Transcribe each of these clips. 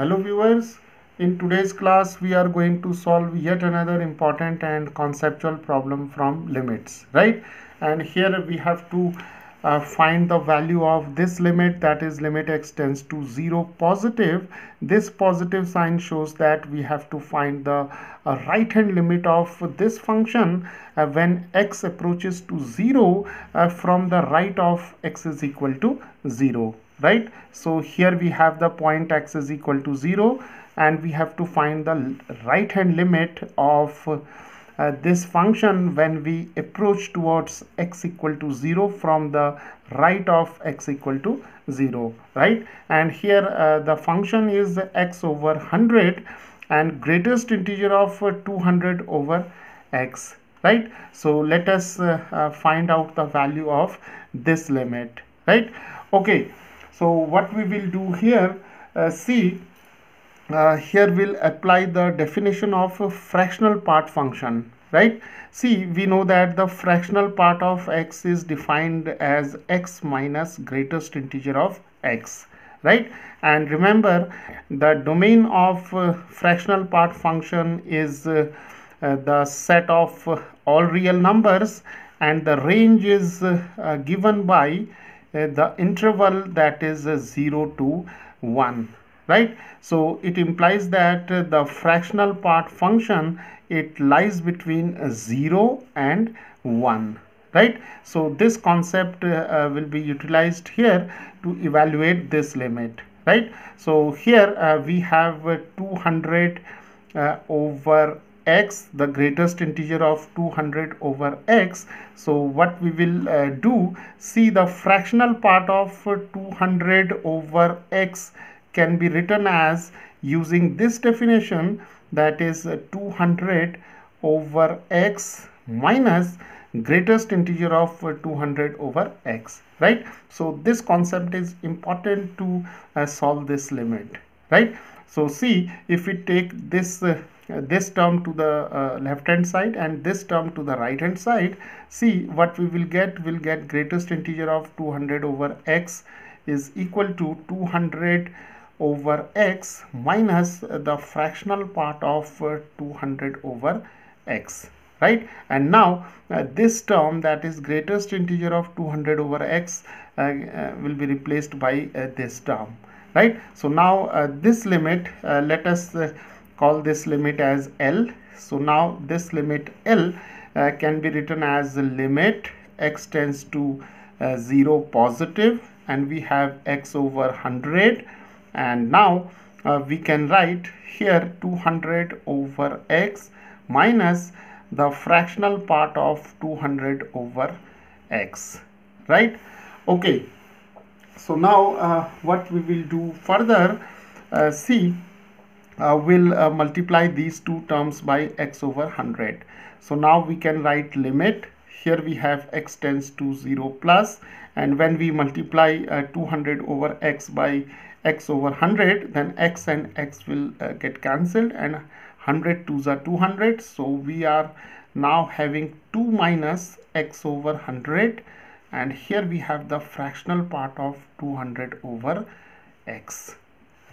Hello viewers, in today's class we are going to solve yet another important and conceptual problem from limits, right? And here we have to uh, find the value of this limit that is limit x tends to 0 positive. This positive sign shows that we have to find the uh, right hand limit of this function uh, when x approaches to 0 uh, from the right of x is equal to 0 right? So here we have the point x is equal to 0 and we have to find the right hand limit of uh, this function when we approach towards x equal to 0 from the right of x equal to 0 right? And here uh, the function is x over 100 and greatest integer of uh, 200 over x right? So let us uh, uh, find out the value of this limit right? Okay so what we will do here uh, see uh, here we'll apply the definition of fractional part function right? See we know that the fractional part of x is defined as x minus greatest integer of x right? And remember the domain of uh, fractional part function is uh, uh, the set of all real numbers and the range is given by uh, the interval that is uh, 0 to 1 right? So it implies that uh, the fractional part function it lies between 0 and 1 right? So this concept uh, will be utilized here to evaluate this limit right? So here uh, we have 200 uh, over x the greatest integer of 200 over x. So what we will uh, do see the fractional part of 200 over x can be written as using this definition that is 200 over x minus greatest integer of 200 over x right? So this concept is important to uh, solve this limit right? So see if we take this uh, this term to the uh, left hand side and this term to the right hand side. See what we will get We will get greatest integer of 200 over x is equal to 200 over x minus the fractional part of uh, 200 over x right? And now uh, this term that is greatest integer of 200 over x uh, uh will be replaced by uh, this term right? So now uh, this limit let us call this limit as L. So now this limit L uh, can be written as limit x tends to uh, 0 positive and we have x over 100 and now uh, we can write here 200 over x minus the fractional part of 200 over x right? Okay. So now uh, what we will do further uh, see will uh, multiply these two terms by x over 100 so now we can write limit. Here we have x tends to 0 plus and when we multiply uh, 200 over x by x over 100 then x and x will uh, get cancelled and 100 2s are 200 so we are now having 2 minus x over 100 and here we have the fractional part of 200 over x.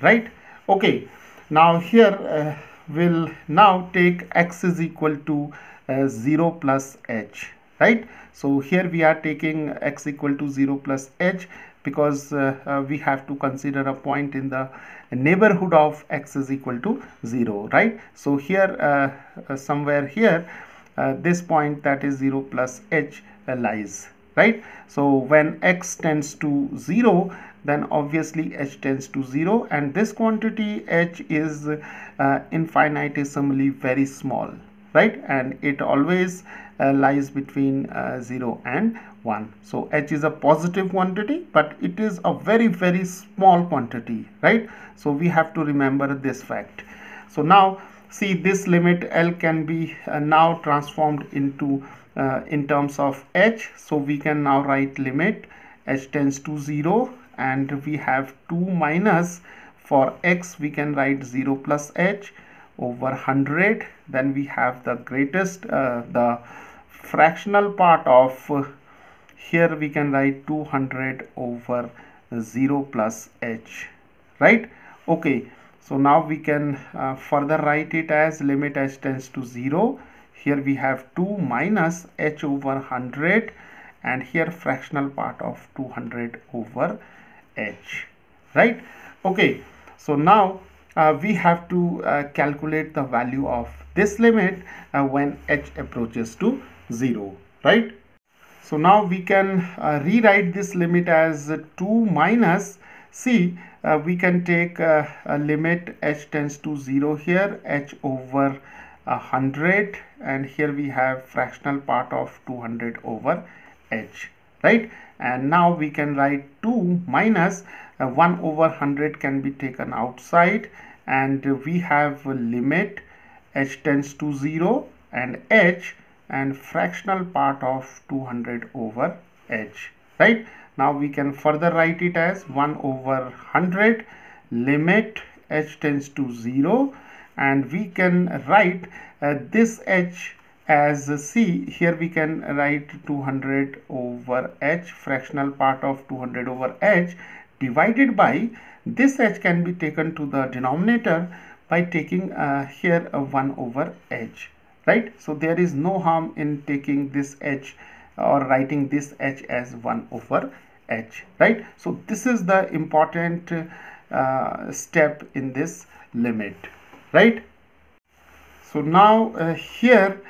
Right? Okay now here uh, we'll now take x is equal to uh, 0 plus h right? So here we are taking x equal to 0 plus h because uh, uh, we have to consider a point in the neighborhood of x is equal to 0 right? So here uh, uh, somewhere here this point that is 0 plus h lies right? So when x tends to 0 then obviously h tends to 0 and this quantity h is uh, infinitesimally very small right? And it always uh, lies between uh, 0 and 1 so h is a positive quantity but it is a very very small quantity right? So we have to remember this fact. So now see this limit l can be uh, now transformed into uh, in terms of h. So we can now write limit h tends to 0 and we have 2 minus. For x we can write 0 plus h over 100 then we have the greatest uh, the fractional part of uh, here we can write 200 over 0 plus h right? Okay so now we can uh, further write it as limit h tends to 0 here we have 2 minus h over 100 and here fractional part of 200 over h right? Okay so now uh, we have to uh, calculate the value of this limit uh, when h approaches to 0 right? So now we can uh, rewrite this limit as 2 minus c. Uh, we can take uh, a limit h tends to 0 here h over 100 and here we have fractional part of 200 over h right and now we can write 2 minus uh, 1 over 100 can be taken outside. And we have limit h tends to 0 and h and fractional part of 200 over h right? Now we can further write it as 1 over 100 limit h tends to 0 and we can write uh, this h as c here we can write 200 over h fractional part of 200 over h divided by this h can be taken to the denominator by taking uh, here a 1 over h right? So there is no harm in taking this h or writing this h as 1 over h right? So this is the important uh, step in this limit right? So now uh, here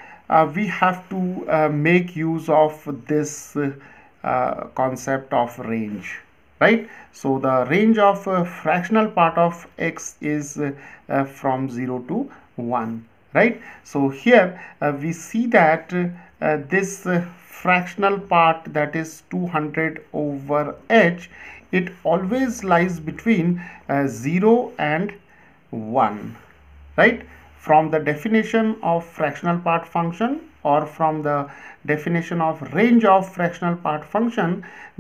we have to uh, make use of this uh, concept of range right? So the range of uh, fractional part of x is uh, from 0 to 1 right? So here we see that this fractional part that is 200 over h it always lies between 0 and 1 right from the definition of fractional part function or from the definition of range of fractional part function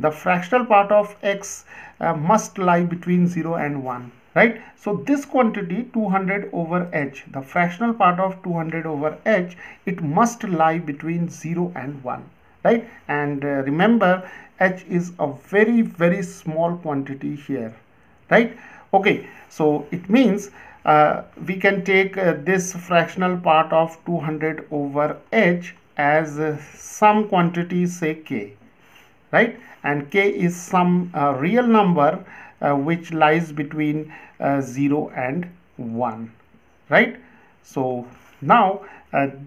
the fractional part of x uh, must lie between 0 and 1 right? So this quantity 200 over h the fractional part of 200 over h it must lie between 0 and 1 right? And uh, remember h is a very very small quantity here right? Okay so it means uh, we can take uh, this fractional part of 200 over h as uh, some quantity say k right? And k is some uh, real number uh, which lies between uh, 0 and 1 right? So now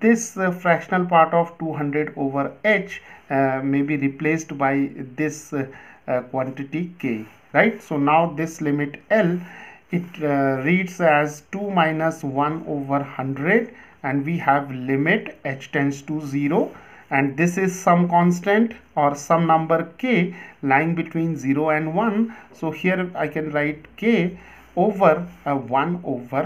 this fractional part of 200 over h may be replaced by this quantity k right? So now this limit l it uh, reads as 2 minus 1 over 100 and we have limit h tends to 0 and this is some constant or some number k lying between 0 and 1 so here I can write k over uh, 1 over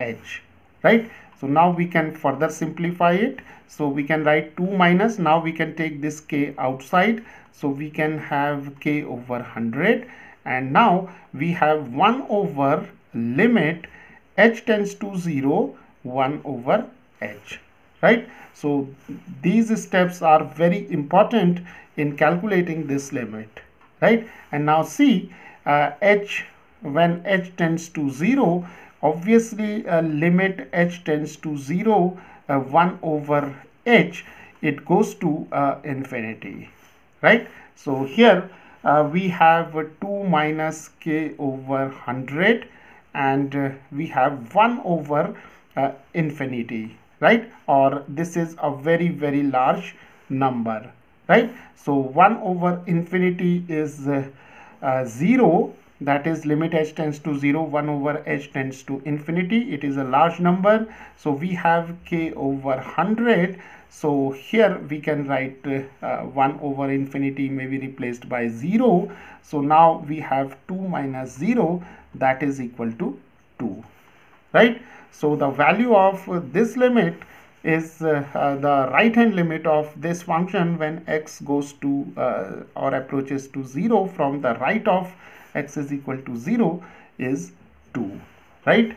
h right? So now we can further simplify it. So we can write 2 minus. Now we can take this k outside. So we can have k over 100 and now we have 1 over limit h tends to 0 1 over h right? So these steps are very important in calculating this limit right? And now see uh, h when h tends to 0 obviously uh, limit h tends to 0 uh, 1 over h it goes to uh, infinity right? So here uh, we have 2 minus k over 100 and uh, we have 1 over uh, infinity right? Or this is a very very large number right? So 1 over infinity is uh, uh, 0 that is limit h tends to 0 1 over h tends to infinity it is a large number so we have k over 100 so here we can write uh, 1 over infinity may be replaced by 0. So now we have 2 minus 0 that is equal to 2. Right. So the value of this limit is uh, uh, the right hand limit of this function when x goes to uh, or approaches to 0 from the right of x is equal to 0 is 2 right